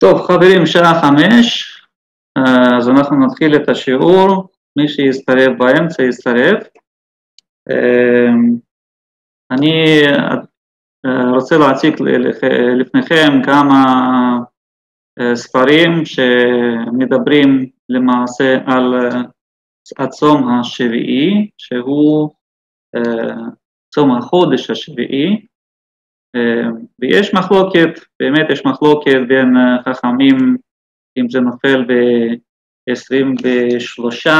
טוב, חברים, שעה חמש, אז אנחנו נתחיל את השיעור, מי שיצטרף באמצע יצטרף. אני רוצה להציג לפניכם כמה ספרים שמדברים למעשה על הצום השביעי, שהוא צום החודש השביעי, ויש מחלוקת, באמת יש מחלוקת בין חכמים אם זה נופל ב-23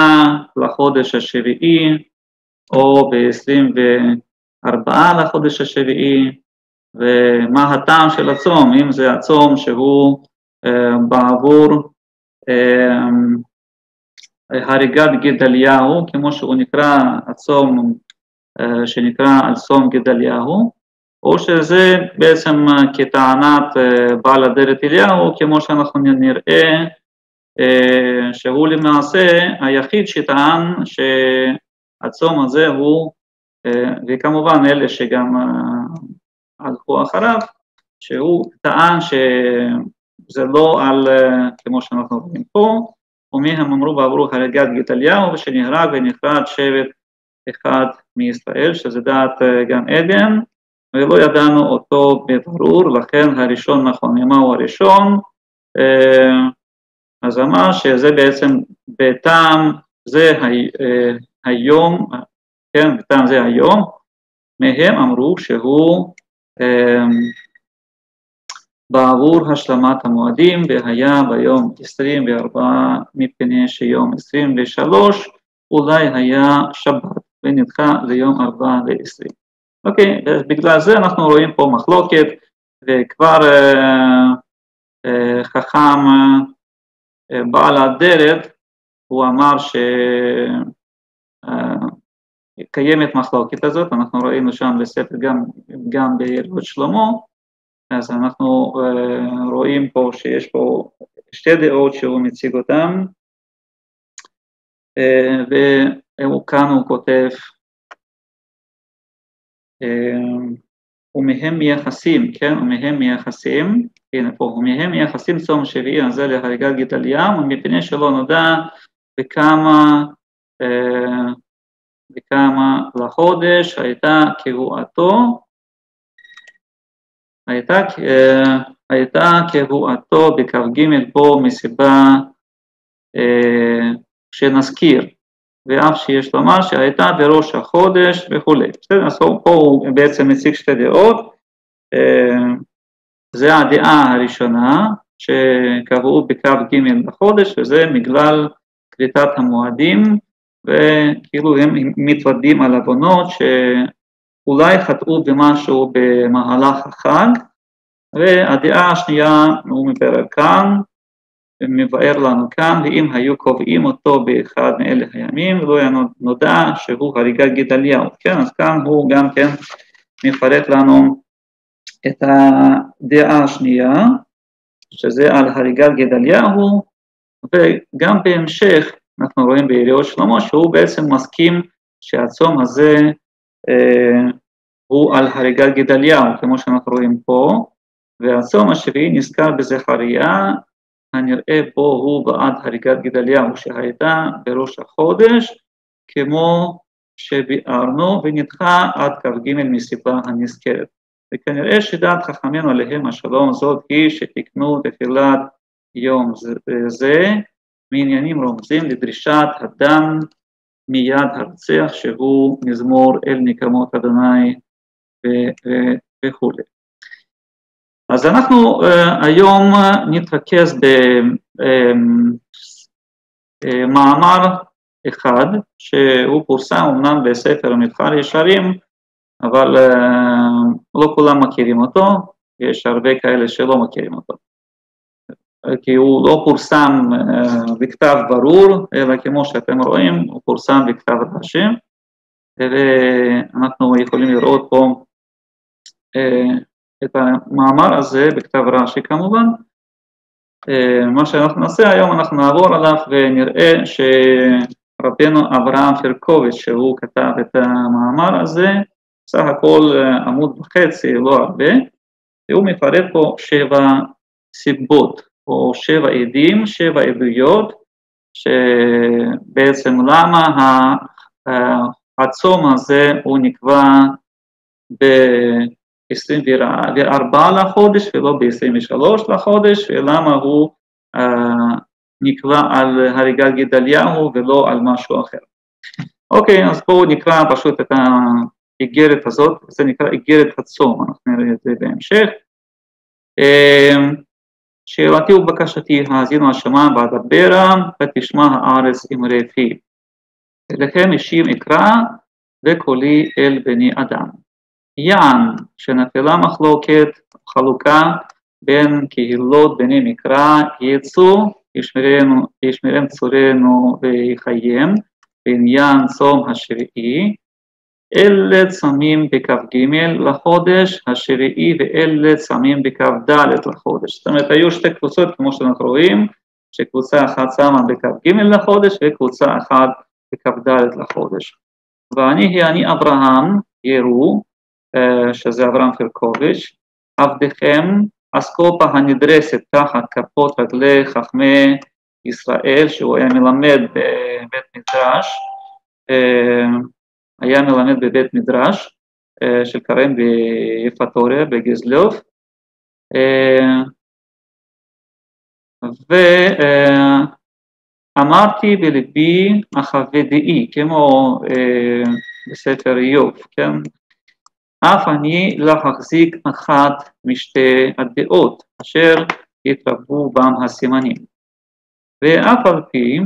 לחודש השביעי או ב-24 לחודש השביעי, ומה הטעם של הצום, אם זה הצום שהוא בעבור הריגת גדליהו, כמו שהוא נקרא, הצום שנקרא על צום גדליהו, או שזה בעצם כטענת בעל הדרת אליהו, כמו שאנחנו נראה, שהוא למעשה היחיד שטען שהצום הזה הוא, וכמובן אלה שגם הלכו אחריו, שהוא טען שזה לא על, כמו שאנחנו רואים פה, ומי הם אמרו ועברו הריגת גדליהו, ושנהרג ונחרד שבט אחד מישראל, שזה דעת גן עדן, ולא ידענו אותו בברור, לכן הראשון נכון, מהו הראשון? אז אמר שזה בעצם בטעם זה היום, כן, בטעם זה היום, מהם אמרו שהוא בעבור השלמת המועדים, והיה ביום 24 מפני שיום 23 אולי היה שבת, ונדחה ליום 4 ו-20. אוקיי, אז בגלל זה אנחנו רואים פה מחלוקת, וכבר אה, אה, חכם אה, בעל הדרת, הוא אמר שקיימת מחלוקת הזאת, אנחנו ראינו שם בספר גם, גם בהלכות שלמה, אז אנחנו רואים פה שיש פה שתי דעות שהוא מציג אותן, וכאן הוא כותב ומהם מייחסים, כן, ומהם מייחסים, הנה פה, ומהם מייחסים צום שביעי הזה להריגת גדליהו, ומפני שלא נודע בכמה, בכמה לחודש הייתה קבועתו, הייתה, הייתה קבועתו בכ"ג בו מסיבה שנזכיר, ואף שיש לומר שהייתה בראש החודש וכולי. בסדר, אז פה הוא בעצם מציג שתי דעות. זה הדעה הראשונה שקבעו בכ"ג בחודש, וזה בגלל כריתת המועדים, וכאילו הם מתוודים על עוונות שאולי חטאו במשהו במהלך החג, והדעה השנייה הוא מבאר כאן, מבאר לנו כאן, ואם היו קובעים אותו באחד מאלה הימים, לא היה נודע שהוא הריגת גדליהו, כן, אז כאן הוא גם כן מפרט לנו את הדעה השנייה, שזה על הריגת גדליהו, וגם בהמשך אנחנו רואים ביריעות שלמה שהוא בעצם מסכים שהצום הזה אה, הוא על הריגת גדליהו, כמו שאנחנו רואים פה, והצום השביעי נזכר בזכריה, הנראה בו הוא בעד הריגת גדליהו שהייתה בראש החודש, כמו שביארנו ונדחה עד כ"ג מסיבה הנזכרת. וכנראה שדעת חכמינו עליהם השלום זאת היא שתיקנו תפילת יום זה מעניינים רומזים לדרישת הדם מיד הרצח שהוא מזמור אל נקמות אדוני וכולי. אז אנחנו uh, היום נתרכז במאמר אמ, uh, אחד שהוא פורסם אמנם בספר המבחר ישרים, אבל לא כולם מכירים אותו, יש הרבה כאלה שלא מכירים אותו. כי הוא לא פורסם בכתב ברור, אלא כמו שאתם רואים, הוא פורסם בכתב רש"י, ואנחנו יכולים לראות פה את המאמר הזה בכתב רש"י כמובן. מה שאנחנו נעשה היום, אנחנו נעבור עליו ונראה שרבנו אברהם פרקוביץ', שהוא כתב את המאמר הזה, סך הכל עמוד וחצי, לא הרבה, והוא מפרט פה שבע סיבות, או שבע עדים, שבע עדויות, שבעצם למה הצום הזה הוא נקבע ב-24 לחודש ולא ב-23 לחודש, ולמה הוא נקבע על הריגת גדליהו ולא על משהו אחר. אוקיי, אז בואו נקרא פשוט את האיגרת הזאת, זה נקרא איגרת הצום, אנחנו נראה את זה בהמשך. אמ, שאלתי ובקשתי האזינו השמיים ואדברה ותשמע הארץ אמרי פי. לכם אישים אקרא וקולי אל בני אדם. יען שנפלה מחלוקת, חלוקה בין קהילות בני מקרא, יצאו ישמרם צורנו ויחיים, בעניין צום השביעי, אלה צמים בכ"ג לחודש השביעי ואלה צמים בכ"ד לחודש. זאת אומרת, היו שתי קבוצות, כמו שאנחנו רואים, שקבוצה אחת צמה בכ"ג לחודש וקבוצה אחת בכ"ד לחודש. ואני אני אברהם, ירו, שזה אברהם פרקוביץ', עבדכם, אסקופה הנדרסת תחת כפות רגלי חכמי ישראל, שהוא היה מלמד בבית מדרש, אה, היה מלמד בבית מדרש אה, של קרן ביפטוריה בגזלוב, ואמרתי בלבי אחווה דעי, כמו בספר איוב, כן? אף אני לא אחזיק אחת משתי הדעות אשר יתרבו בם הסימנים. ואף על פי,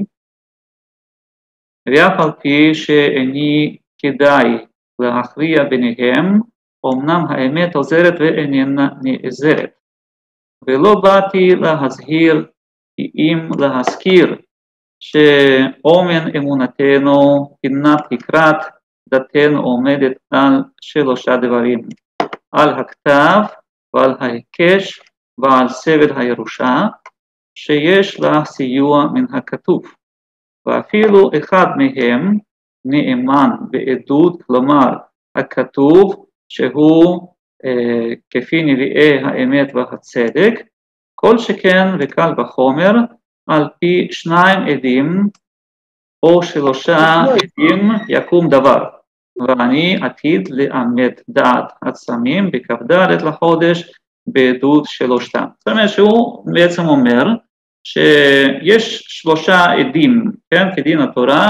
ואף על פי שאיני כדאי להכריע ביניהם, אמנם האמת עוזרת ואיננה נעזרת. ולא באתי להזהיר כי אם להזכיר שאומן אמונתנו, פינת לקראת דתנו עומדת על שלושה דברים, על הכתב ועל ההיקש ועל סבל הירושה, שיש לה סיוע מן הכתוב, ואפילו אחד מהם נאמן בעדות, כלומר הכתוב שהוא אה, כפי נביאי האמת והצדק, כל שכן וקל וחומר על פי שניים עדים או שלושה עדים יקום דבר. ואני עתיד לאמת דעת עצמים בכ"ד לחודש בעדות שלושתם. זאת אומרת שהוא בעצם אומר שיש שלושה עדים, כן, כדין התורה,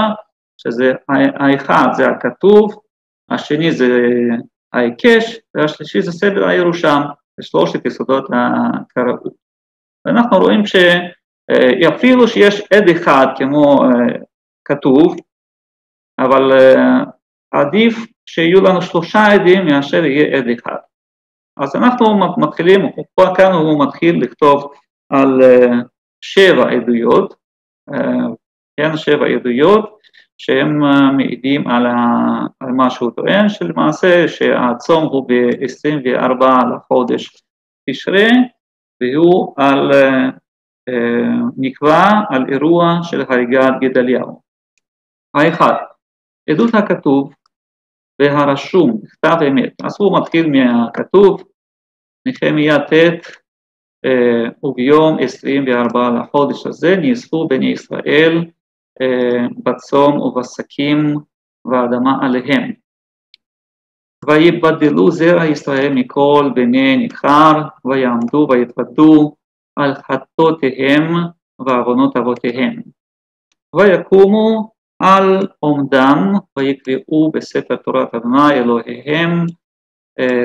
שזה האחד זה הכתוב, השני זה ההיקש, והשלישי זה סדר הירושם, שלושת יסודות הקראות. ואנחנו רואים שאפילו שיש עד אחד כמו כתוב, אבל עדיף שיהיו לנו שלושה עדים מאשר יהיה עד אחד. אז אנחנו מתחילים, פה כאן הוא מתחיל לכתוב על שבע עדויות, כן, שבע עדויות, שהם מעידים על, ה, על מה שהוא טוען, שלמעשה שהצום הוא ב-24 לחודש תשרה, והוא על, נקבע על אירוע של הריגת גדליהו. האחד, עדות הכתוב והרשום, כתב אמת. אז הוא מתחיל מהכתוב, נחמיה ט' אה, וביום 24 לחודש הזה נאספו בני ישראל אה, בצום ובשקים ואדמה עליהם. ויבדלו זרע ישראל מכל בני נכר, ויעמדו ויתוודו על חטאותיהם ועוונות אבותיהם. ויקומו על עומדם ויקראו בספר תורת אדוני אלוהיהם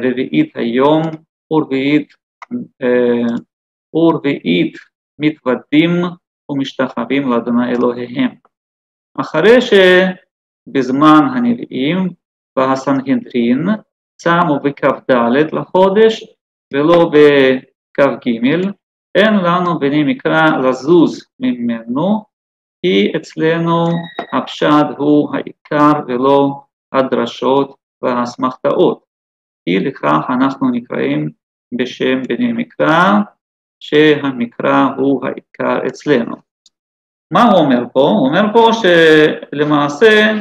רביעית היום ורביעית, ורביעית מתוודים ומשתחווים לאדוני אלוהיהם. אחרי שבזמן הנביאים והסנהדרין צמו בכ"ד לחודש ולא בכ"ג, אין לנו בני מקרא לזוז ממנו כי אצלנו הפשט הוא העיקר ולא הדרשות והאסמכתאות, כי לכך אנחנו נקראים בשם בני מקרא, שהמקרא הוא העיקר אצלנו. מה הוא אומר פה? הוא אומר פה שלמעשה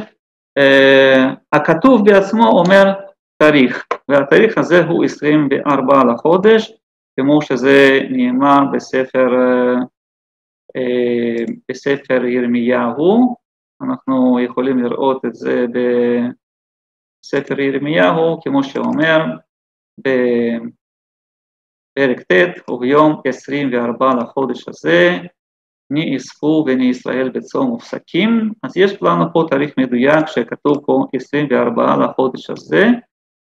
אה, הכתוב בעצמו אומר תאריך, והתאריך הזה הוא 24 לחודש, כמו שזה נאמר בספר, בספר ירמיהו, אנחנו יכולים לראות את זה בספר ירמיהו, כמו שאומר, בפרק ט', וביום 24 לחודש הזה, נאספו בני ישראל בצום ופסקים, אז יש לנו פה תאריך מדויק שכתוב פה 24 לחודש הזה,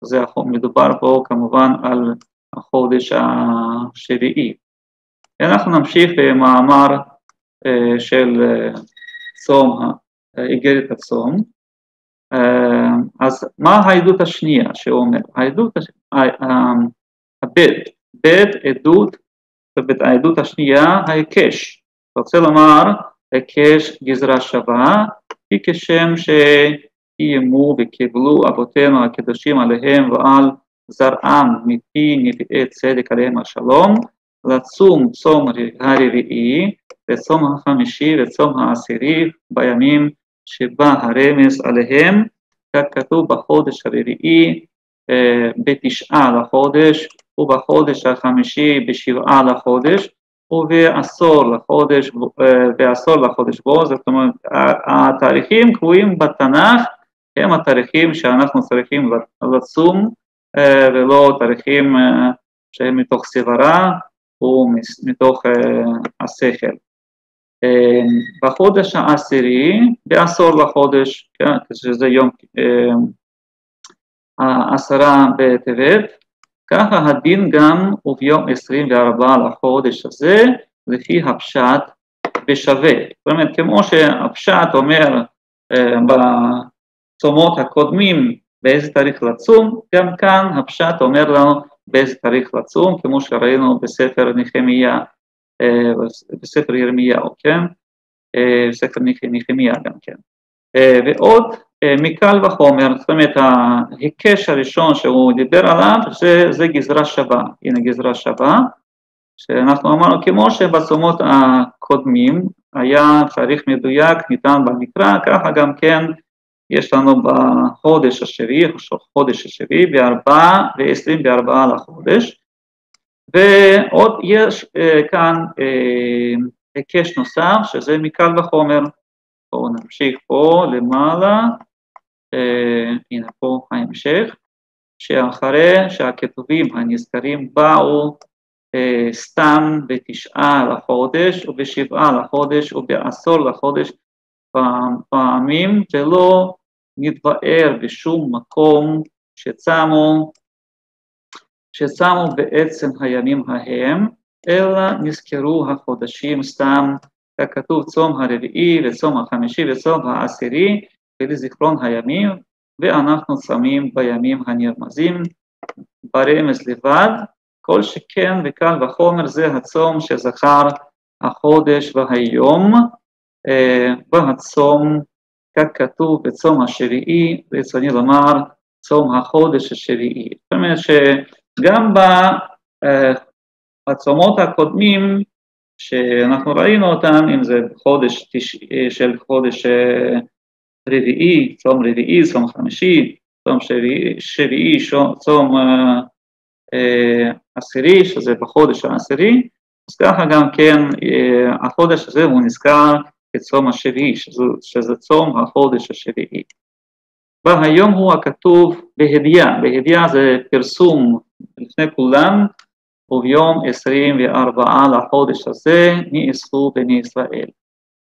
זה מדובר פה כמובן על החודש השביעי. אנחנו נמשיך במאמר של צום, איגרת הצום. אז מה העדות השנייה שאומר? העדות, הבית, בית עדות, העדות השנייה, ההיקש. רוצה לומר, היקש גזרה שווה, היא כשם שאיימו וקיבלו אבותינו הקדושים עליהם ועל זרעם מפי נביאי צדק עליהם השלום, לצום צום הרביעי וצום החמישי וצום העשירי בימים שבא הרמז עליהם, כך כתוב בחודש הרביעי בתשעה לחודש ובחודש החמישי בשבעה לחודש ובעשור לחודש, בעשור לחודש בו, זאת אומרת התאריכים קבועים בתנ"ך הם התאריכים שאנחנו צריכים לצום ולא תאריכים שהם מתוך סברה ומתוך השכל. בחודש העשירי, בעשור לחודש, שזה יום עשרה בטבת, ככה הדין גם וביום 24 לחודש הזה, לפי הפשט בשווה. זאת אומרת, כמו שהפשט אומר בצומות הקודמים באיזה תאריך לצום, גם כאן הפשט אומר לנו באיזה תאריך לצום, כמו שראינו בספר נחמיה, בספר ירמיהו, כן? בספר נחמיה גם כן. ועוד מקל וחומר, זאת אומרת ההיקש הראשון שהוא דיבר עליו זה, זה גזרה שווה, הנה גזרה שווה, שאנחנו אמרנו כמו שבצומות הקודמים היה תאריך מדויק ניתן במקרא, ככה גם כן יש לנו בחודש השביעי, חודש השביעי, בארבעה ועשרים וארבעה לחודש, ועוד יש כאן היקש נוסף שזה מקל וחומר, בואו נמשיך פה למעלה, הנה פה ההמשך, שאחרי שהכתובים הנזכרים באו סתם בתשעה לחודש ובשבעה לחודש ובעשור לחודש פעמים ולא נתבאר בשום מקום שצמו, שצמו בעצם הימים ההם, אלא נזכרו החודשים סתם, ככתוב צום הרביעי וצום החמישי וצום העשירי, ולזיכרון הימים, ואנחנו צמים בימים הנרמזים, ברמז לבד, כל שכן וקל וחומר זה הצום שזכר החודש והיום, והצום כך כתוב בצום השביעי, ברצוני לומר צום החודש השביעי. זאת אומרת שגם בצומות הקודמים שאנחנו ראינו אותם, אם זה חודש של חודש רביעי, צום רביעי, צום חמישי, צום שביעי, צום עשירי, שזה בחודש העשירי, אז ככה גם כן החודש הזה הוא נזכר כצום השביעי, שזה, שזה צום החודש השביעי. והיום הוא הכתוב בהדיעה, בהדיעה זה פרסום לפני כולם, וביום 24 לחודש הזה נאספו בני ישראל.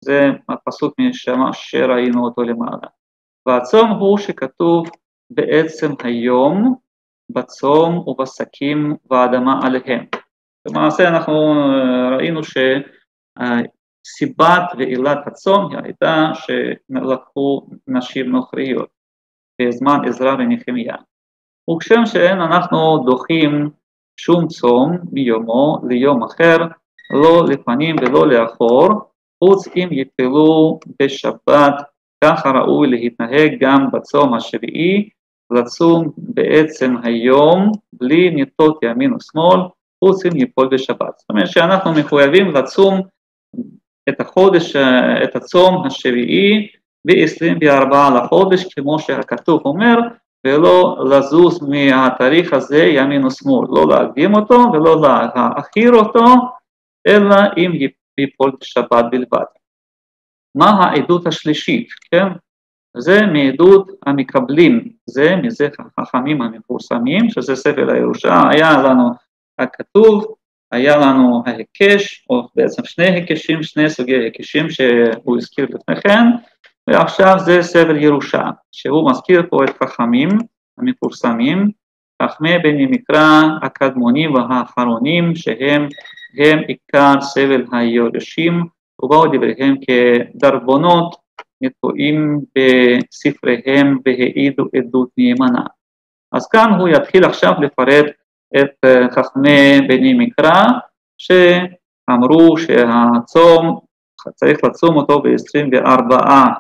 זה הפסוק משמה שראינו אותו למעלה. והצום הוא שכתוב בעצם היום בצום ובשקים והאדמה עליהם. למעשה אנחנו ראינו ש... סיבת ועילת הצום הייתה שלקחו נשים נוכריות בזמן עזרא ונחמיה. וכשם שאין אנחנו דוחים שום צום מיומו ליום אחר, לא לפנים ולא לאחור, חוץ אם יפעלו בשבת, ככה ראוי להתנהג גם בצום השביעי, לצום בעצם היום בלי ניטות ימין ושמאל, חוץ אם ייפול בשבת. זאת אומרת שאנחנו מחויבים לצום את החודש, את הצום השביעי ב-24 לחודש, כמו שהכתוב אומר, ולא לזוז מהתאריך הזה ימין ושמאל, לא להקדים אותו ולא להכיר אותו, אלא אם ייפול בשבת בלבד. מה העדות השלישית, כן? זה מעדות המקבלים, זה מזה החכמים המפורסמים, שזה ספר הירושה, היה לנו הכתוב, היה לנו ההיקש, או בעצם שני היקשים, שני סוגי היקשים שהוא הזכיר לפני כן, ועכשיו זה ספר ירושה, שהוא מזכיר פה את חכמים המפורסמים, חכמי בני מקרא הקדמונים והאחרונים, שהם הם עיקר סבל היורשים, ובאו דבריהם כדרבונות נטועים בספריהם והעידו עדות נאמנה. אז כאן הוא יתחיל עכשיו לפרט את חכמי בני מקרא, שאמרו שהצום, צריך לצום אותו ב-24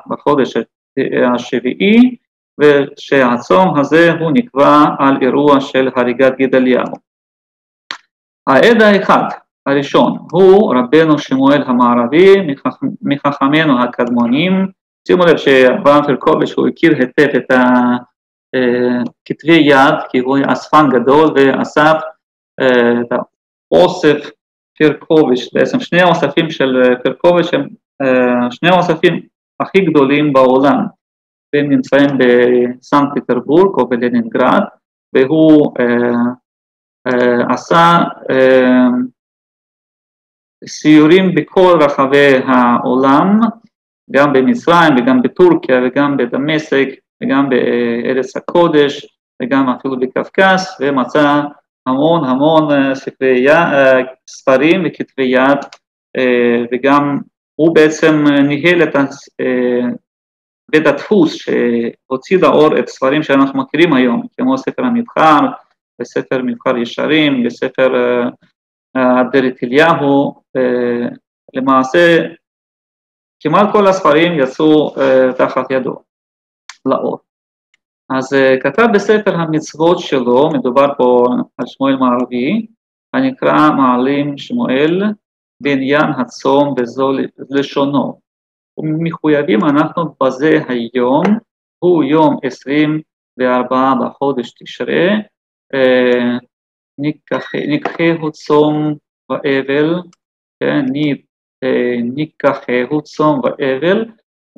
בחודש השביעי, ושהצום הזה הוא נקבע על אירוע של הריגת גדליהו. העד האחד הראשון הוא רבנו שמואל המערבי מחכמינו הקדמונים, שימו לב שאברהם פרקוביץ' הוא הכיר היטב את הכתבי יד כי הוא אספן גדול ואסף את האוסף פרקוביץ', בעצם שני האוספים של פרקוביץ' הם שני האוספים הכי גדולים בעולם. והם נמצאים בסנט פטרבורג או בלנינגרד והוא עשה סיורים בכל רחבי העולם, גם במצרים וגם בטורקיה וגם בדמשק וגם בארץ הקודש וגם אפילו בקווקס ומצא המון המון ספרי יד, ספרים וכתבי יד וגם הוא בעצם ניהל את בית הדפוס שהוציא לאור את ספרים שאנחנו מכירים היום כמו ספר המבחר וספר מבחר ישרים וספר דרת אליהו, למעשה כמעט כל הספרים יצאו תחת ידו לאור. אז כתב בספר המצוות שלו, מדובר פה על שמואל מערבי, הנקרא מעלים שמואל בעניין הצום וזו לשונו. ומחויבים אנחנו בזה היום, הוא יום 24 בחודש תשרה, ניקחהו צום ואבל, ניקחהו צום ואבל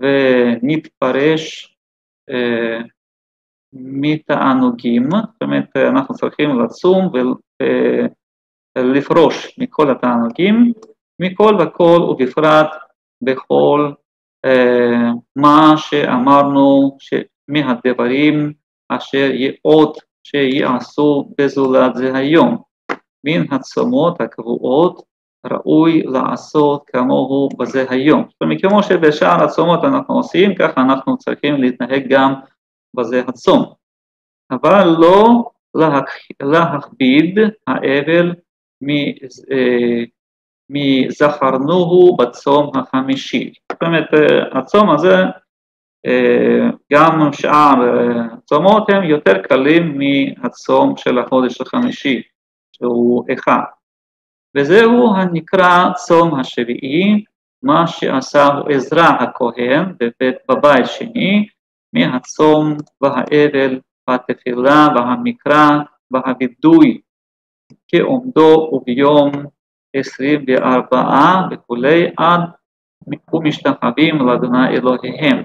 ונתפרש מתענוגים, זאת אומרת אנחנו צריכים לצום ולפרוש מכל התענוגים, מכל וכל ובפרט בכל מה שאמרנו מהדברים אשר יאות שיעשו בזולת זה היום. מן הצומות הקבועות ראוי לעשות כמוהו בזה היום. זאת אומרת, כמו שבשאר הצומות אנחנו עושים, ככה אנחנו צריכים להתנהג גם בזה הצום. אבל לא להכביד האבל מזכרנוהו בצום החמישי. זאת אומרת, הצום הזה גם שאר הצומות הם יותר קלים מהצום של החודש החמישי, שהוא אחד. וזהו הנקרא צום השביעי, מה שעשהו עזרא הכהן בבית, בבית שני, מהצום והאבל והתפילה והמקרא והווידוי כעומדו וביום עשרים וארבעה וכולי עד ומשתחווים לאדוני אלוהיהם.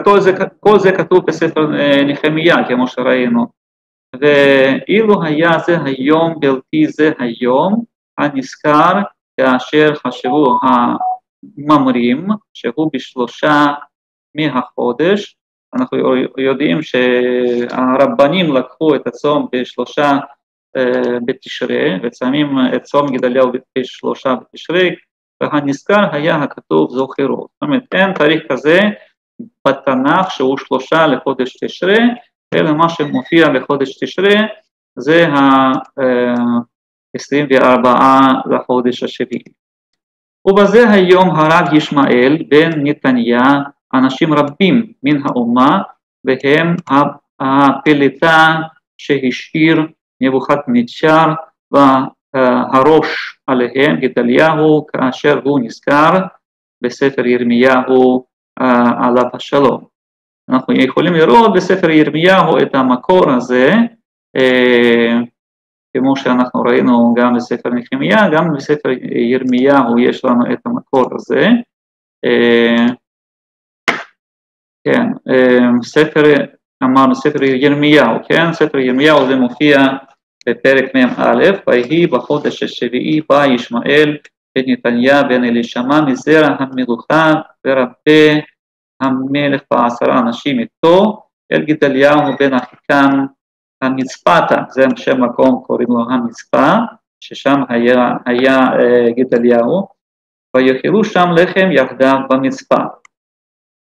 וכל זה כתוב בספר נחמיה, כמו שראינו. ואילו היה זה היום בלתי זה היום הנזכר כאשר חשבו הממרים, שהוא בשלושה מהחודש, אנחנו יודעים שהרבנים לקחו את הצום בשלושה בתשרי, וצמים את צום גדליהו בשלושה בתשרי, והנזכר היה הכתוב זוכרו. זאת אומרת, אין תאריך כזה בתנ"ך שהוא שלושה לחודש תשרה, אלא מה שמופיע לחודש תשרה זה ה-24 לחודש השביעי. ובזה היום הרג ישמעאל בן נתניה אנשים רבים מן האומה, והם הפליטה שהשאיר נבוכת נצ'ר הראש עליהם, גדליהו, כאשר הוא נזכר בספר ירמיהו עליו השלום. אנחנו יכולים לראות בספר ירמיהו את המקור הזה, כמו שאנחנו ראינו גם בספר נחמיה, גם בספר ירמיהו יש לנו את המקור הזה. כן, ספר, אמרנו ספר ירמיהו, כן, ספר ירמיהו זה מופיע בפרק מ"א, ויהי בחודש השביעי בא ישמעאל בן נתניה בן אלישמע מזרע המלוכה ורבה המלך בעשרה אנשים איתו, אל גדליהו בן אחיקם המצפתה, זה שם מקום קוראים לו המצפה, ששם היה, היה uh, גדליהו, ויאכלו שם לחם יחדיו במצפה.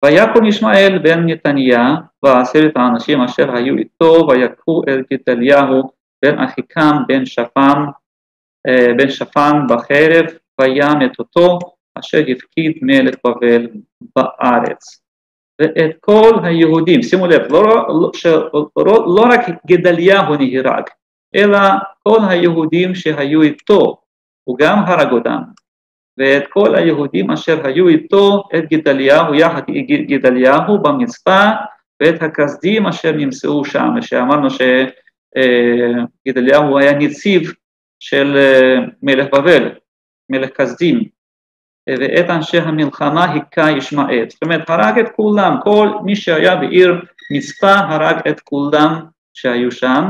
ויקום ישמעאל בן נתניה ועשרת האנשים אשר היו איתו ויקחו אל גדליהו בן אחיקם בן שפן, uh, בן שפן בחרב וים את אותו אשר הפקיד מלך בבל בארץ. ואת כל היהודים, שימו לב, לא, לא, לא, לא רק גדליהו נהרג, אלא כל היהודים שהיו איתו, הוא גם הרג אותם. ואת כל היהודים אשר היו איתו, את גדליהו, יחד גדליהו במצפה, ואת הכסדים אשר נמצאו שם, שאמרנו שגדליהו היה נציב של מלך בבל, מלך כסדים, ואת אנשי המלחמה היכה ישמעאל. זאת אומרת, הרג את כולם, כל מי שהיה בעיר מצפה הרג את כולם שהיו שם,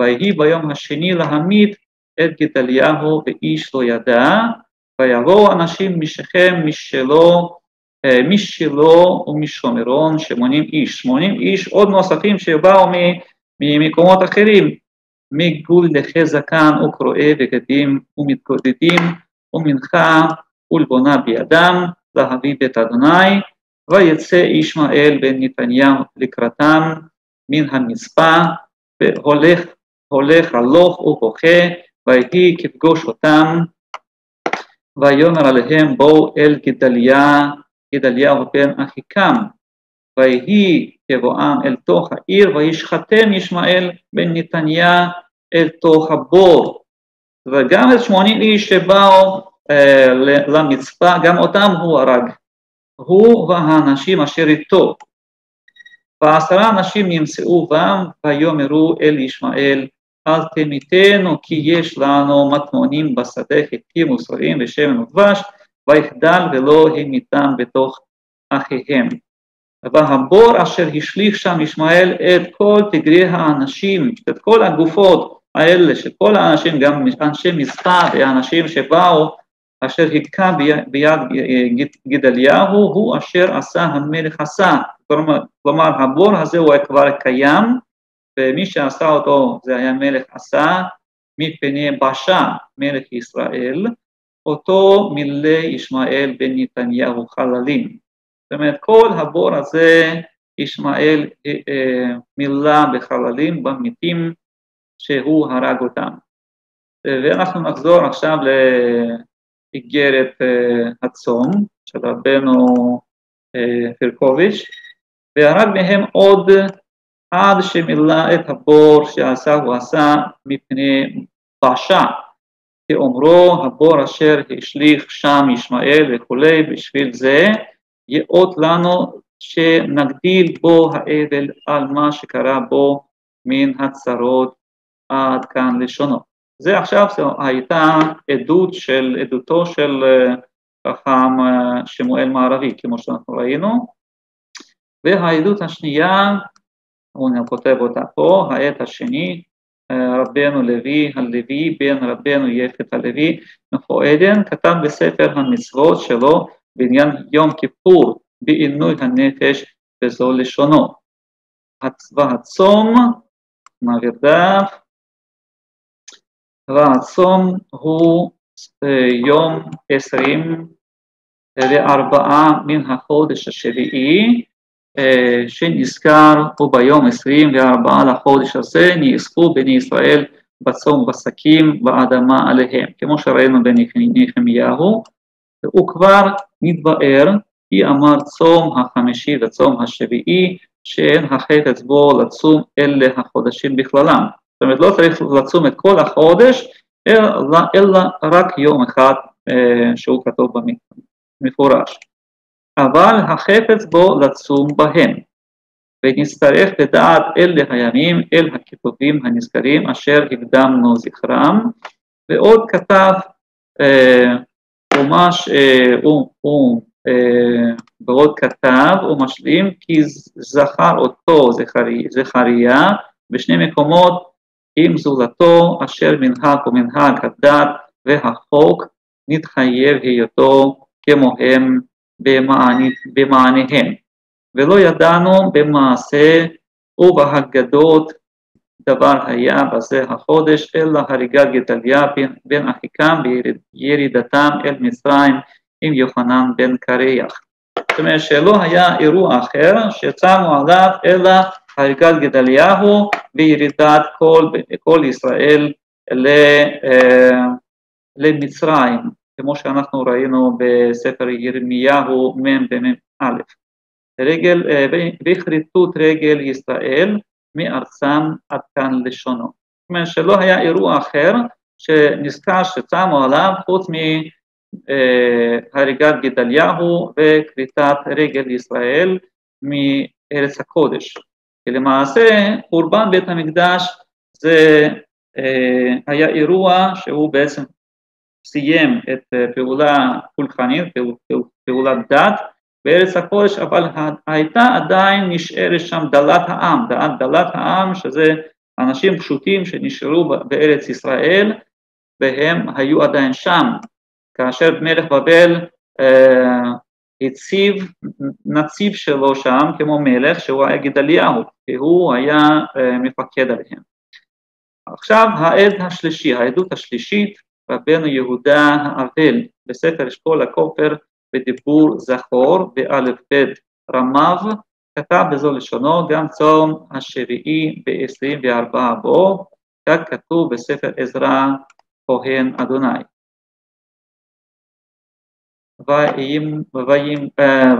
ויהי ביום השני להמית את גדליהו ואיש לא ידע, ויבואו אנשים משכם, משלו, אה, משלו ומשומרון, שמונים איש. שמונים איש עוד נוספים שבאו ממקומות אחרים, מגבול לחזקן וקרועי בגדים ומתגודדים ומנחה ולבונה בידם להביא בית אדוני, ויצא ישמעאל בן נתניהו לקראתם מן המצפה, והולך הולך הלוך ובוכה, ויהי כפגוש אותם, ויאמר עליהם בואו אל גדליה, גדליהו בן אחיקם, ויהי כבואם אל תוך העיר, וישחטם ישמעאל בן נתניה אל תוך הבור. וגם את שמונים איש שבאו אה, למצפה, גם אותם הוא הרג, הוא והאנשים אשר איתו. ועשרה אנשים נמצאו בם, ויאמרו אל ישמעאל, אל תמיתנו כי יש לנו מטמונים בשדה חיטים ושרים ושמן ודבש, ויחדל ולא המיתם בתוך אחיהם. והבור אשר השליך שם ישמעאל את כל תגרי האנשים, את כל הגופות האלה, של כל האנשים, גם אנשי מספר ואנשים שבאו אשר היכה ביד גדליהו, הוא אשר עשה המלך עשה. כלומר, הבור הזה הוא כבר קיים, ומי שעשה אותו זה היה מלך עשה, מפני באשה, מלך ישראל, אותו מילא ישמעאל בן נתניהו חללים. זאת אומרת, כל הבור הזה ישמעאל אה, אה, מילא בחללים, במתים שהוא הרג אותם. ואנחנו נחזור עכשיו איגרת uh, הצום של רבנו פרקוביץ', והרג מהם עוד עד שמילא את הבור שעשה הוא עשה מפני פשע, כאומרו הבור אשר השליך שם ישמעאל וכולי, בשביל זה יאות לנו שנגדיל בו האבל על מה שקרה בו מן הצרות עד כאן לשונו. זה עכשיו זו הייתה עדות של, עדותו של אה, חכם אה, שמואל מערבי, כמו שאנחנו ראינו, והעדות השנייה, הוא כותב אותה פה, העת השני, אה, רבנו לוי הלוי, בן רבנו יפת הלוי, מכועדן, כתב בספר המצוות שלו בעניין יום כיפור בעינוי הנפש וזו לשונו. והצום, מעביר דף, והצום הוא יום עשרים וארבעה מן החודש השביעי, שנזכר פה ביום עשרים וארבעה לחודש הזה, נאספו בני ישראל בצום ובשקים באדמה עליהם, כמו שראינו בנחמיהו, והוא כבר מתבאר, כי אמר צום החמישי וצום השביעי, שאין החפץ בו לצום אלה החודשים בכללם. זאת אומרת, לא צריך לצום את כל החודש, אלא, אלא רק יום אחד אה, שהוא כתוב במפורש. אבל החפץ בו לצום בהם. ונצטרך לדעת אלה הימים, אל הכתובים הנזכרים, אשר הקדמנו זכרם. ועוד כתב, ומש, הוא, הוא ועוד כתב ומשלים כי זכר אותו זכריה בשני מקומות עם זולתו אשר מנהג ומנהג הדת והחוק נתחייב היותו כמוהם במעניהם. ולא ידענו במעשה ובהגדות דבר היה בזה החודש, אלא הריגת גדליה בן אחיקם בירידתם אל מצרים עם יוחנן בן קריח. זאת אומרת שלא היה אירוע אחר שצמו עליו אלא הריגת גדליהו וירידת כל, כל ישראל אה, למצרים, כמו שאנחנו ראינו בספר ירמיהו מ"א. רגל, אה, וכריתות רגל ישראל מארצם עד כאן לשונו. זאת אומרת שלא היה אירוע אחר שנזכר שצמו עליו חוץ מהריגת גדליהו וכריתת רגל ישראל מארץ הקודש. כי למעשה חורבן בית המקדש זה אה, היה אירוע שהוא בעצם סיים את פעולה פולחנית, פעולת דת בארץ הקודש, אבל הייתה עדיין נשארת שם דלת העם, דלת העם שזה אנשים פשוטים שנשארו בארץ ישראל והם היו עדיין שם, כאשר מלך בבל אה, הציב נציב שלו שם כמו מלך שהוא היה גדליהו, כי הוא היה אה, מפקד עליהם. עכשיו העד השלישי, העדות השלישית, רבנו יהודה האבל בספר אשכול הכופר בדיבור זכור באלף בית רמיו, כתב בזו לשונו גם צום השביעי ב-24 בו, כך כתוב בספר עזרא כהן אדוני.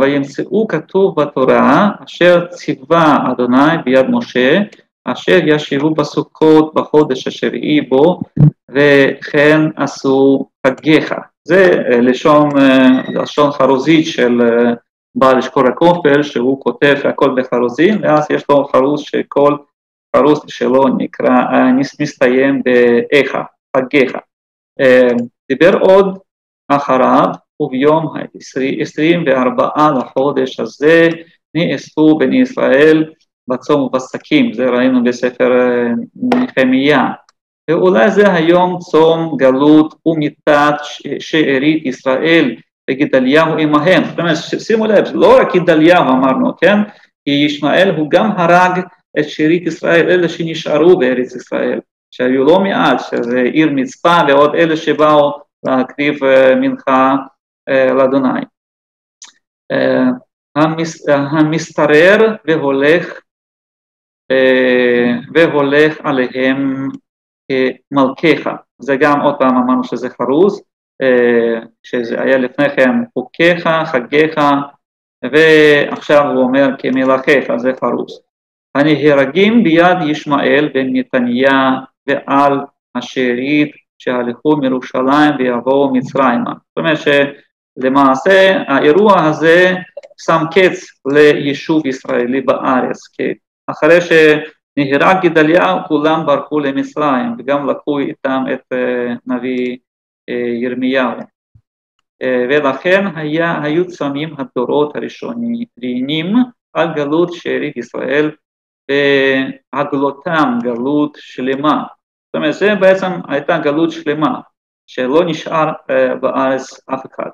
וימצאו כתוב בתורה אשר ציווה אדוני ביד משה אשר ישיבו בסוכות בחודש השביעי בו וכן עשו חגיך זה אה, לשון, אה, לשון חרוזית של אה, בעל אשכול הכופר, שהוא כותב הכל בחרוזים, ואז יש לו חרוז שכל חרוז שלו נקרא, מסתיים באיכה, חגיך. דיבר עוד אחריו, וביום ה-24 לחודש הזה נאספו בני ישראל בצום ובשקים, זה ראינו בספר נחמיה. ואולי זה היום צום גלות ומיתת שארית ישראל וגדליהו עמהם. זאת אומרת, שימו לב, לא רק גדליהו אמרנו, כן? כי ישמעאל הוא גם הרג את שארית ישראל, אלה שנשארו בארץ ישראל, שהיו לא מעט, שזה עיר מצפה ועוד אלה שבאו להקריב אה, מנחה אה, לאדוני. אה, המסתרר והולך והולך עליהם מלכיך, זה גם עוד פעם אמרנו שזה חרוז, אה, שזה היה לפני כן חוקיך, חגיך, ועכשיו הוא אומר כמלאכיך, זה חרוז. הנהרגים ביד ישמעאל בן נתניה ועל השארית שהלכו מירושלים ויבואו מצרימה. זאת אומרת שלמעשה האירוע הזה שם קץ ליישוב ישראלי בארץ, כי אחרי ש... נהרג גדליהו, כולם ברחו למצרים, וגם לקחו איתם את אה, נביא אה, ירמיהו. אה, ולכן היה, היו צמים הדורות הראשונים על גלות שארית ישראל, והגלותם גלות שלמה. זאת אומרת, זה בעצם הייתה גלות שלמה, שלא נשאר בארץ אף אחד.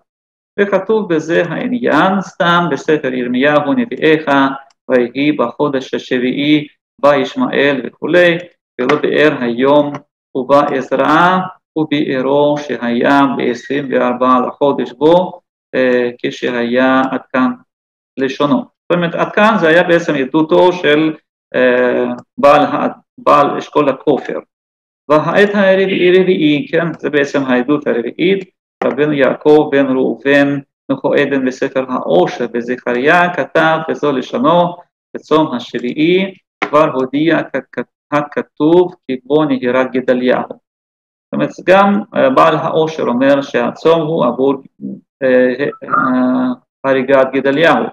וכתוב בזה העניין סתם בספר ירמיהו נביאיך, ויהי בחודש השביעי בא ישמעאל וכולי, ולא באר היום ובא עזרא ובארו שהיה ב-24 לחודש בו, אה, כשהיה עד כאן לשונו. זאת אומרת, עד כאן זה היה בעצם עדותו של אה, בעל, בעל אשכול הכופר. והעת הרביעי, כן, זה בעצם העדות הרביעית, רבנו יעקב בן ראובן נכו עדן בספר העושר בזכריה כתב וזו לשונו בצום השביעי כבר הודיע הכתוב כי בו נהרג גדליהו. זאת אומרת, גם אה, בעל העושר אומר שהצום הוא עבור אה, אה, הריגת גדליהו.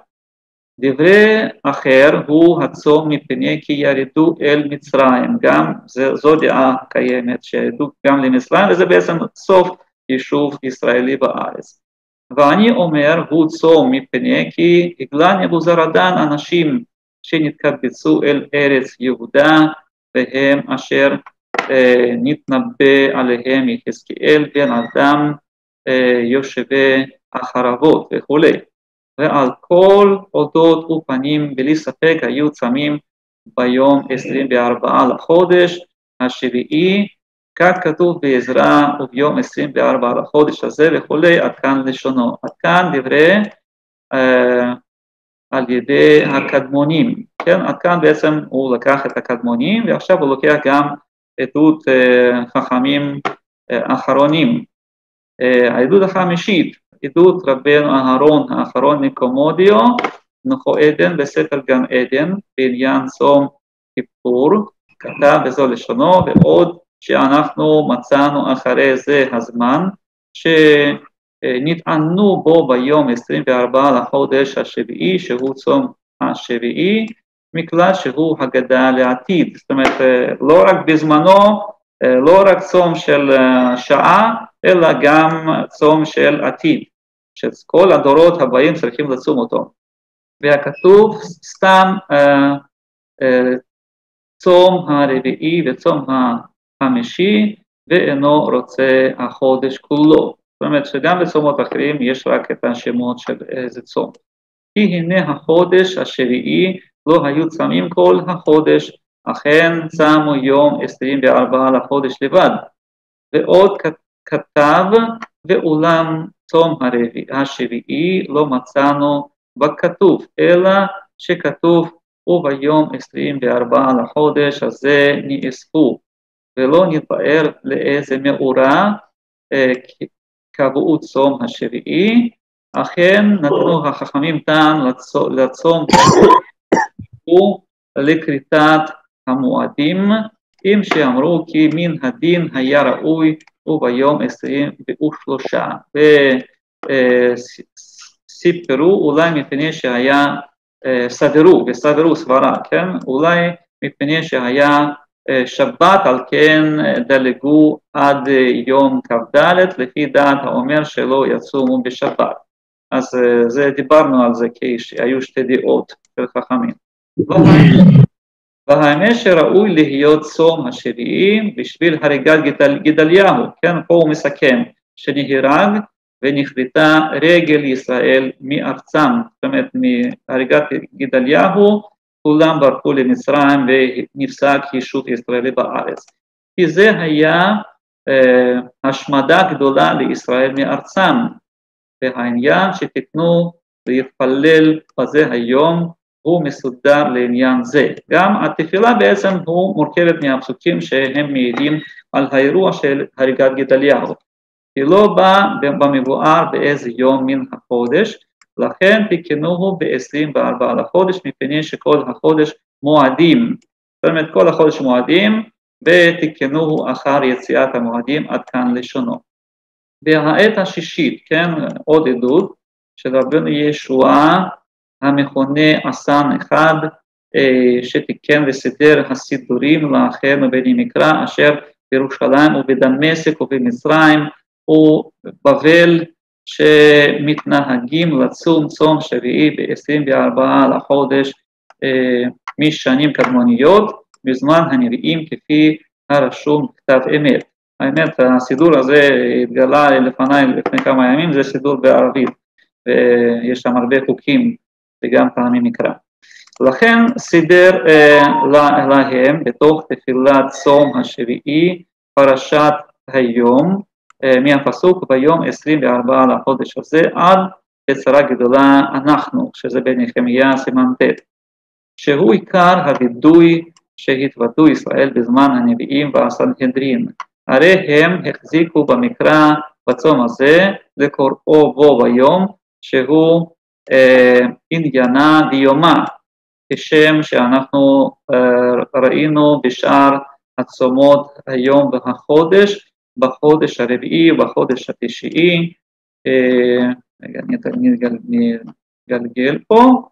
דברי אחר הוא הצום מפני כי ירדו אל מצרים, גם זה, זו דעה קיימת שירדו גם למצרים וזה בעצם סוף יישוב ישראלי בארץ. ואני אומר הוא צום מפני כי הגלה נבוזרדן אנשים שנתקבצו אל ארץ יהודה והם אשר אה, נתנבא עליהם יחזקאל בן אדם אה, יושבי החרבות וכולי. ועל כל אודות ופנים בלי ספק היו צמים ביום 24 לחודש השביעי, כך כתוב בעזרא וביום 24 לחודש הזה וכולי, עד כאן לשונו. עד כאן דברי אה, על ידי הקדמונים, כן? עד כאן בעצם הוא לקח את הקדמונים ועכשיו הוא לוקח גם עדות אה, חכמים אה, אחרונים. אה, העדות החמישית, עדות רבנו אהרון האחרון מקומודיו, נוחו עדן בספר גן עדן בעניין צום כיפור, כתב בזו לשונו ועוד שאנחנו מצאנו אחרי זה הזמן שנטענו בו ביום 24 לחודש השביעי שהוא צום השביעי מכלל שהוא הגדה לעתיד, זאת אומרת לא רק בזמנו, לא רק צום של שעה, אלא גם צום של עתיד, שכל הדורות הבאים צריכים לצום אותו. והכתוב סתם צום הרביעי וצום החמישי ואינו רוצה החודש כולו. זאת אומרת שגם בצומות אחרים יש רק את השמות של איזה צום. כי הנה החודש השביעי לא היו צמים כל החודש, אכן צמו יום 24 לחודש לבד. ועוד כתב, ואולם צום השביעי לא מצאנו בכתוב, אלא שכתוב וביום 24 לחודש הזה נאספו, ולא נתפאר לאיזה מאורע אה, קבעו צום השביעי, אכן נתנו החכמים טעם לצום לכריתת המועדים, אם שאמרו כי מן הדין היה ראוי וביום עשרים ושלושה, וסיפרו אולי מפני שהיה, סברו, וסברו סברה, כן, אולי מפני שהיה שבת, על כן דלגו עד יום כ"ד, לפי דעת האומר שלא יצומו בשבת. אז זה, דיברנו על זה כי היו שתי דעות של חכמים. והאמת שראוי להיות צום השביעי בשביל הריגת גדל, גדליהו, כן, פה הוא מסכם, שנהרג ונכרתה רגל ישראל מארצם, זאת אומרת מהריגת גדליהו כולם ברחו למצרים ונפסק יישוב ישראלי בארץ. כי זה היה אה, השמדה גדולה לישראל מארצם, והעניין שתיתנו להתפלל בזה היום הוא מסודר לעניין זה. גם התפילה בעצם הוא מורכבת מהפסוקים שהם מעידים על האירוע של הריגת גדליהו. היא לא באה במבואר באיזה יום מן החודש, לכן תיקנוהו ב-24 לחודש, מפני שכל החודש מועדים. זאת אומרת, כל החודש מועדים, ותיקנוהו אחר יציאת המועדים, עד כאן לשונו. והעת השישית, כן, עוד עדות, של רבנו ישועה המכונה אסן אחד, שתיקן וסידר הסידורים לאחינו בני מקרא, אשר בירושלים ובדמשק ובמצרים ובבל, שמתנהגים לצום צום שביעי ב-24 לחודש משנים קדמוניות, בזמן הנביאים כפי הרשום בכתב אמת. האמת, הסידור הזה התגלה לפניי לפני כמה ימים, זה סידור בערבית, ויש שם הרבה חוקים וגם פעמים מקרא. לכן סידר אה, להם בתוך תפילת צום השביעי פרשת היום אה, מהפסוק ביום 24 לחודש הזה עד בצרה גדולה אנחנו, שזה בנחמיה סימן ט', שהוא עיקר הווידוי שהתוודו ישראל בזמן הנביאים והסנהדרין. הרי הם החזיקו במקרא בצום הזה לקוראו בו ביום, שהוא עניינה דיומא, כשם שאנחנו ראינו בשאר הצומות היום והחודש, בחודש הרביעי ובחודש התשיעי, רגע אני אגלגל פה,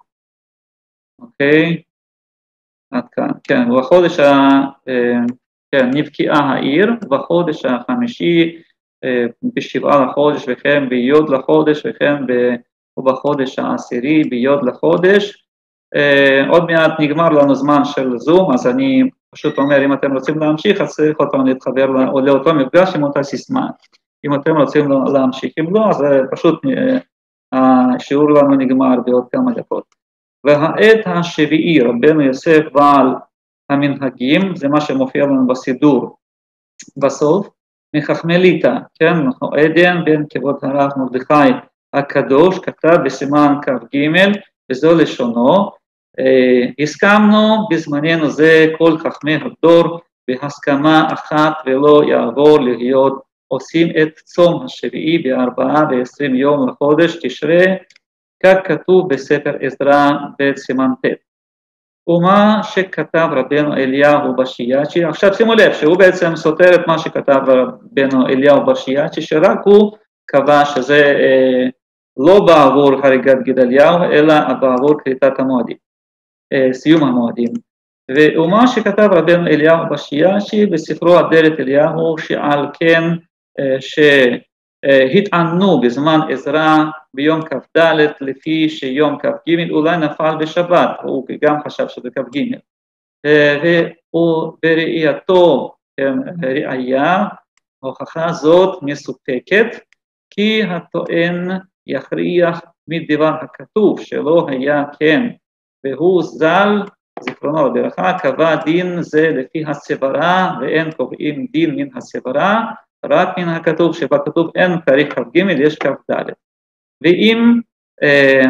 אוקיי? עד כאן, כן, בחודש, ה... אה, כן, נבקעה העיר, בחודש החמישי, אה, בשבעה לחודש וכן ביוד לחודש וכן. ובחודש העשירי ביוד לחודש. אה, עוד מעט נגמר לנו זמן של זום, אז אני פשוט אומר, אם אתם רוצים להמשיך, אז צריך עוד פעם להתחבר לאותו מפגש עם אותה סיסמה. אם אתם רוצים להמשיך, אם לא, אז פשוט השיעור לנו נגמר בעוד כמה דקות. והעת השביעי, רבנו יוסף בעל המנהגים, זה מה שמופיע לנו בסידור בסוף, מחכמי ליטא, כן, עדן בן כבוד הרב מרדכי הקדוש, כתב בסימן כ"ג, וזו לשונו, אה, הסכמנו בזמננו זה כל חכמי הדור בהסכמה אחת ולא יעבור להיות עושים את צום השביעי בארבעה ועשרים יום לחודש תשרה כך כתוב בספר עזרא ב' סימן ט'. ומה שכתב רבנו אליהו בשיאצ'י, עכשיו שימו לב שהוא בעצם סותר את מה שכתב רבנו אליהו בשיאצ'י, שרק הוא קבע שזה אה, לא בעבור הריגת גדליהו, אלא בעבור כריתת המועדים, אה, סיום המועדים. ומה שכתב רבנו אליהו בשיאצ'י בספרו אדרת אליהו, שעל כן אה, ש... התענו בזמן עזרא ביום כ"ד לפי שיום כ"ג אולי נפל בשבת, הוא גם חשב שזה כ"ג. ובראייתו ראייה, הוכחה זאת מסופקת, כי הטוען יכריח מדבר הכתוב שלא היה כן, והוא ז"ל, זיכרונו לברכה, קבע דין זה לפי הסברה ואין קובעים דין מן הסברה, רק מן הכתוב, שבכתוב אין תאריך כ"ג, יש כ"ד. ואם אה,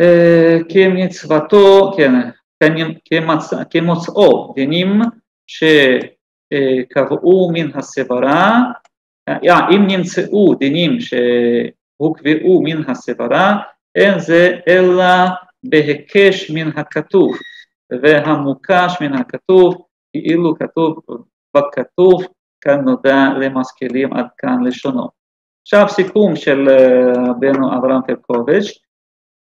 אה, כמצוותו, כן, כמצ, כמוצאו דינים שקבעו מן הסברה, אה, אם נמצאו דינים שהוקבעו מן הסברה, אין זה אלא בהיקש מן הכתוב, והמוקש מן הכתוב, כאילו כתוב בכתוב כאן נודע למשכילים עד כאן לשונו. עכשיו סיכום של רבנו אברהם פרקוביץ',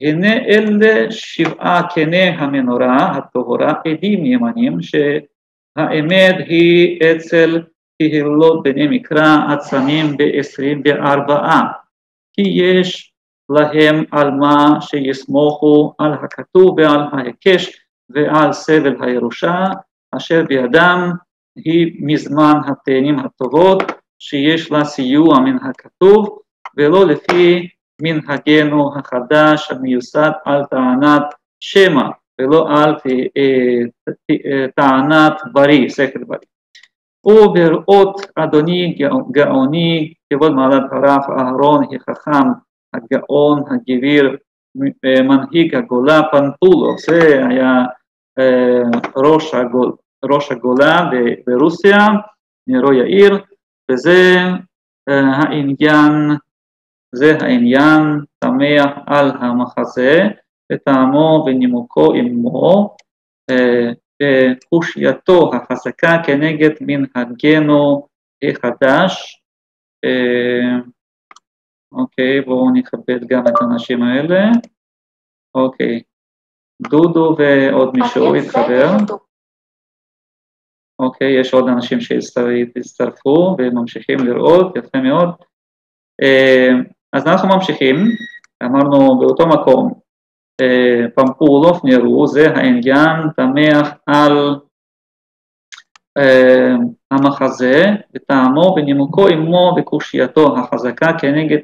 הנה אלה שבעה קני המנורה הטהורה עדים ימנים שהאמת היא אצל קהילות בני מקרא עצמים בעשרים וארבעה כי יש להם על מה שיסמוכו על הכתוב ועל ההיקש ועל סבל הירושה אשר בידם היא מזמן התאנים הטובות שיש לה סיוע מן הכתוב ולא לפי מנהגנו החדש המיוסד על טענת שמא ולא על טענת בריא, שכל בריא. ובראות אדוני גאוני כבוד מעלת הרב אהרון החכם הגאון הגביר מנהיג הגולה פנטולו, זה היה ראש הגול, ראש הגולה ברוסיה, נרו יאיר, וזה העניין, זה העניין תמח על המחזה, וטעמו ונימוקו עמו, וקושייתו החזקה כנגד מנהגנו החדש. אוקיי, בואו נכבד גם את האנשים האלה. אוקיי, דודו ועוד מישהו יתחבר. אוקיי, יש עוד אנשים שהצטרפו וממשיכים לראות, יפה מאוד. אה, אז אנחנו ממשיכים, אמרנו באותו מקום, אה, פמפולוף נראו, זה העניין תמח על אה, המחזה, וטעמו ונימוקו עמו וקושייתו החזקה כנגד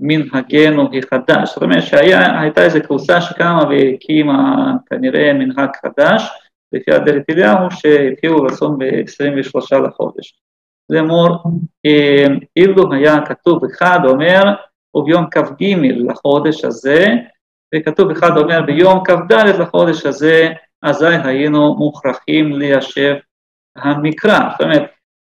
מנהגנו החדש. זאת אומרת שהייתה איזו קבוצה שקמה והקימה כנראה מנהג חדש, לפי הדלת אליהו שהתחילו לצום ב-23 לחודש. לאמור, אילו היה כתוב אחד אומר, וביום כ"ג לחודש הזה, וכתוב אחד אומר ביום כ"ד לחודש הזה, אזי היינו מוכרחים ליישב המקרא. זאת אומרת,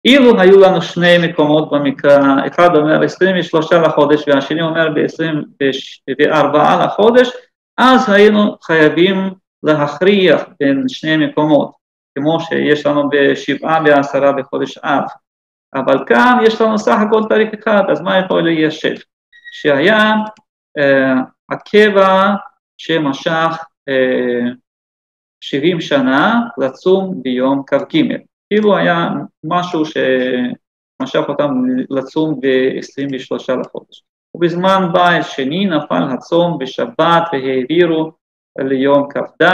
אילו היו לנו שני מקומות במקרא, אחד אומר 23 לחודש והשני אומר ב-24 לחודש, אז היינו חייבים להכריח בין שני מקומות, כמו שיש לנו בשבעה ועשרה בחודש אב. אבל כאן יש לנו סך הכל תאריך אחד, אז מה יכול ליישב? שהיה uh, הקבע שמשך 70 שנה לצום ביום כ"ג. כאילו היה משהו שמשך אותם לצום ב-23 לחודש. ובזמן בית שני נפל הצום בשבת והעבירו ליום כ"ד,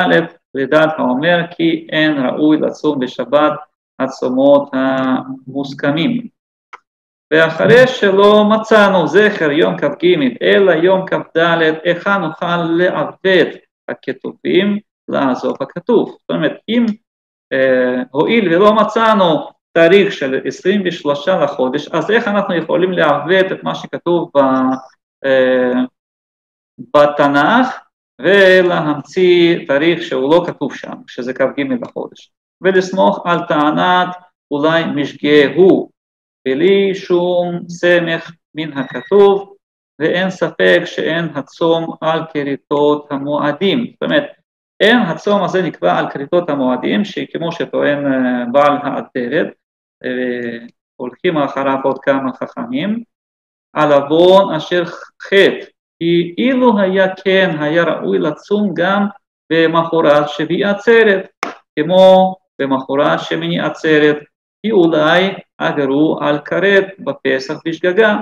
לדעת האומר כי אין ראוי לצום בשבת הצומות המוסכמים. ואחרי שלא מצאנו זכר יום כ"ג אלא יום כ"ד, היכן נוכל לעוות הכתובים לעזוב הכתוב. זאת אומרת, אם הואיל ולא מצאנו תאריך של 23 לחודש, אז איך אנחנו יכולים לעוות את מה שכתוב ב, אה, בתנ"ך ולהמציא תאריך שהוא לא כתוב שם, שזה כ"ג לחודש, ולסמוך על טענת אולי משגה הוא, בלי שום סמך מן הכתוב, ואין ספק שאין הצום על כריתות המועדים. זאת אומרת, אין הצום הזה נקבע על כריתות המועדים, שכמו שטוען אה, בעל האדרת, הולכים אחריו עוד כמה חכמים, על עוון אשר חטא, כי אילו היה כן, היה ראוי לצום גם במחרת שביעי עצרת, כמו במחרת שמיני עצרת, כי אולי עברו על כרת בפסח בשגגה.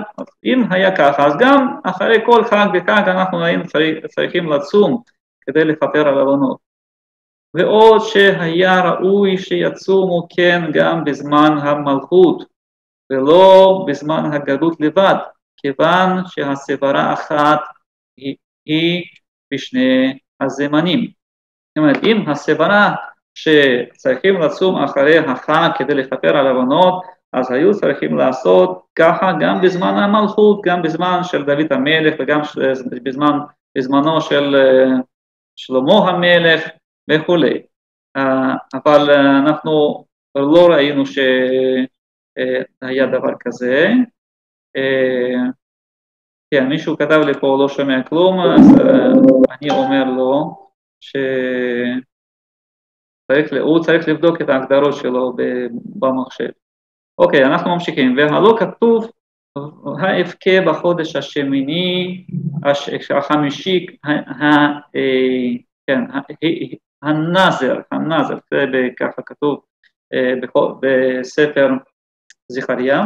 אם היה ככה, אז גם אחרי כל חג וחג אנחנו היינו צריכים לצום כדי לכפר על עוונות. ועוד שהיה ראוי שיצומו כן גם בזמן המלכות, ולא בזמן הגלות לבד, כיוון שהסברה אחת היא, היא בשני הזמנים. זאת אומרת, אם הסברה שצריכים לצום אחרי החג כדי לכפר על עוונות, אז היו צריכים לעשות ככה גם בזמן המלכות, גם בזמן של דוד המלך וגם בזמן, בזמנו של אה, שלמה המלך וכולי. אה, אבל אנחנו לא ראינו שהיה דבר כזה. אה, כן, מישהו כתב לי פה לא שומע כלום, אז אני אומר לו שהוא צריך לבדוק את ההגדרות שלו במחשב. אוקיי, אנחנו ממשיכים. והלא כתוב האבכה בחודש השמיני, החמישי, כן, הנאזר, הנאזר, זה ככה כתוב אה, בספר זכריה.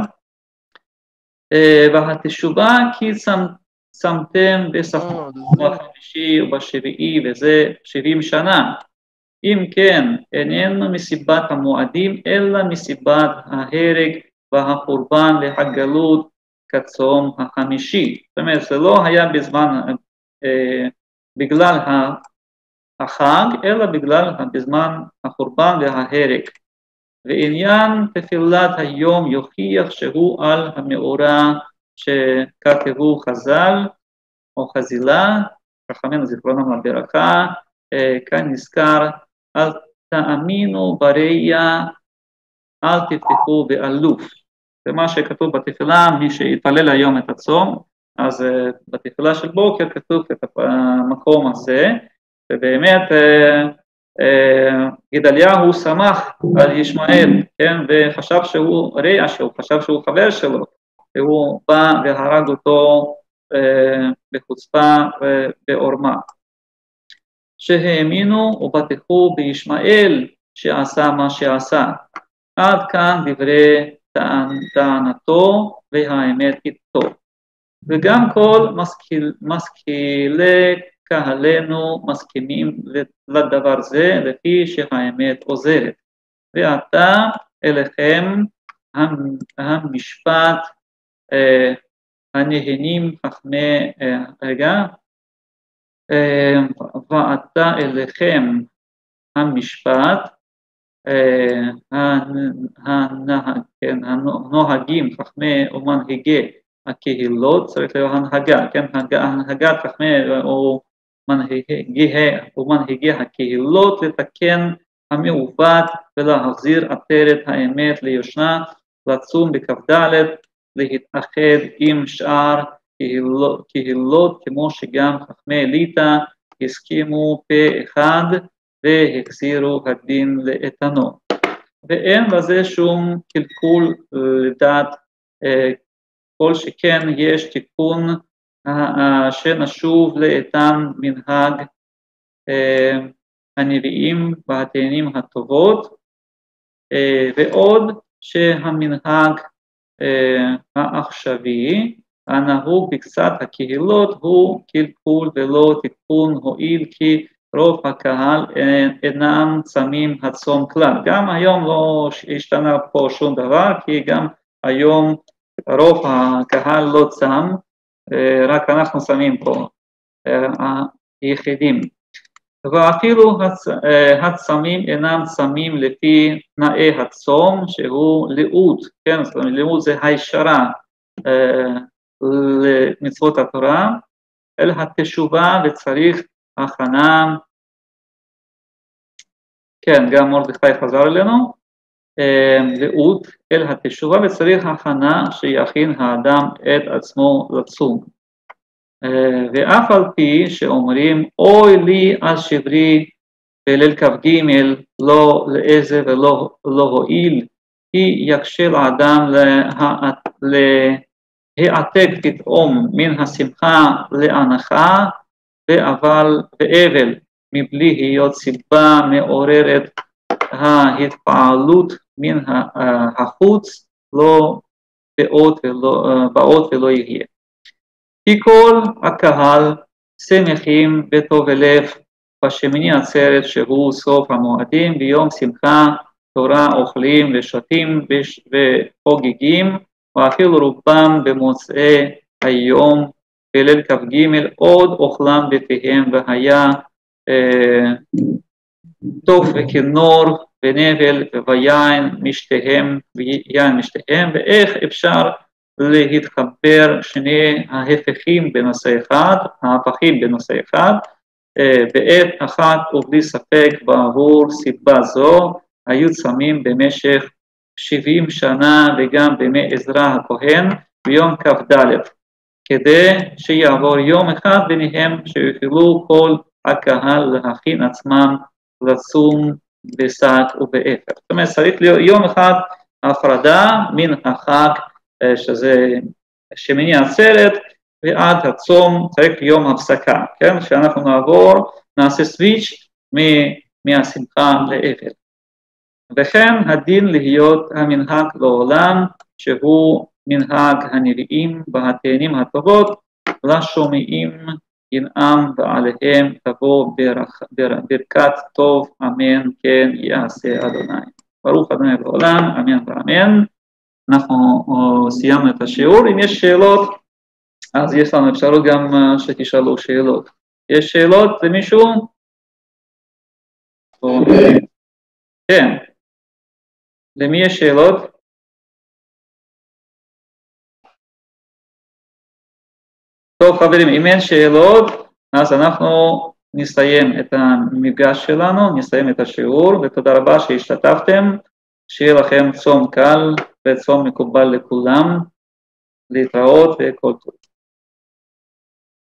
אה, והתשובה כי שמתם בשפה בחמישי ובשביעי וזה שבעים שנה. אם כן, איננו מסיבת המועדים, אלא מסיבת ההרג והחורבן והגלות כצום החמישי. זאת אומרת, זה לא היה בזמן, אה, בגלל החג, אלא בגלל בזמן החורבן וההרג. ועניין תפילת היום יוכיח שהוא על המאורע שכתבו חז"ל או חזילה, חכמינו זיכרונם לברכה, אה, כאן נזכר אל תאמינו בראייה, אל תפתחו באלוף. זה מה שכתוב בתפילה, מי שיתפלל היום את הצום, אז uh, בתפילה של בוקר כתוב את המקום הזה, ובאמת uh, uh, גדליהו שמח על ישמעאל, כן, וחשב שהוא רע שהוא חשב שהוא חבר שלו, והוא בא והרג אותו בחוצפה ובעורמה. שהאמינו ובטחו בישמעאל שעשה מה שעשה. עד כאן דברי טענתו והאמת איתו. וגם כל משכיל, משכילי קהלנו מסכימים לדבר זה לפי שהאמת עוזרת. ועתה אליכם המשפט אה, הנהנים חכמי, אה, רגע, ועתה אליכם המשפט, הנוהגים, חכמי ומנהיגי הקהילות, צריך להיות הנהגה, כן, הנהגת חכמי ומנהיגי הקהילות לתקן המעוות ולהחזיר עטרת האמת ליושנה, לצום בכ"ד, להתאחד עם שאר קהילות, קהילות כמו שגם חכמי ליטא הסכימו פה אחד והחזירו הדין לאיתנו. ואין בזה שום קלקול לדעת כל שכן יש תיקון שנשוב לאיתן מנהג הנביאים והתאנים הטובות, ועוד שהמנהג העכשווי הנהוג בקצת הקהילות הוא קלקול ולא תיקון הואיל כי רוב הקהל אינם צמים הצום כלל. גם היום לא השתנה פה שום דבר כי גם היום רוב הקהל לא צם, רק אנחנו צמים פה, היחידים. ואפילו הצמים אינם צמים לפי תנאי הצום שהוא לאות, כן, זאת אומרת לאות זה הישרה למצוות התורה, אלא התשובה וצריך הכנה, כן, גם מרדכי חזר אלינו, לאות אל התשובה וצריך הכנה שיכין האדם את עצמו לצום. ואף על פי שאומרים אוי לי על שברי בליל כ"ג לא לעזר ולא לא הועיל, כי יקשה לאדם להעתק פתאום מן השמחה להנחה, ואבל ואבל מבלי להיות סיבה מעוררת ההתפעלות מן החוץ, לא באות ולא, באות ולא יהיה. כי כל הקהל שמחים בטוב הלב בשמיני עצרת שהוא סוף המועדים, ביום שמחה תורה אוכלים ושותים וחוגגים, ואפילו רובם במוצאי היום בליל כ"ג עוד אוכלם בפיהם והיה אה, טוב וכנור ונבל ויין משתיהם ויין משתיהם, ואיך אפשר להתחבר שני ההפכים בנושא אחד, ההפכים בנושא אחד, בעת אחת ובלי ספק בעבור סיבה זו היו צמים במשך 70 שנה וגם בימי עזרא הכהן ביום כ"ד, כדי שיעבור יום אחד ביניהם שיוכלו כל הקהל להכין עצמם לצום בשק ובאפר. זאת אומרת צריך להיות יום אחד הפרדה מן החג שזה שמיני עצרת, ועד הצום צריך יום הפסקה, כן? שאנחנו נעבור, נעשה סוויץ' מהשמחה לאבל. וכן הדין להיות המנהג לעולם, שהוא מנהג הנביאים והתאנים הטובות, לשומעים ינעם ועליהם תבוא ברכ... ברכת טוב, אמן, כן יעשה אדוני. ברוך אדוני לעולם, אמן ואמן. אנחנו סיימנו את השיעור, אם יש שאלות, אז יש לנו אפשרות גם שתשאלו שאלות. יש שאלות למישהו? כן. למי יש שאלות? טוב חברים, אם אין שאלות, אז אנחנו נסיים את המפגש שלנו, נסיים את השיעור, ותודה רבה שהשתתפתם, שיהיה לכם צום קל וצום מקובל לכולם, להתראות וכל טוב.